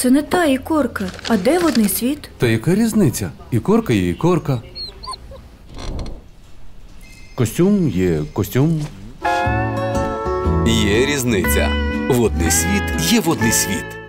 Це не та ікорка. А де водний світ? Та яка різниця? Ікорка є ікорка. Костюм є костюм. Є різниця. Водний світ є водний світ.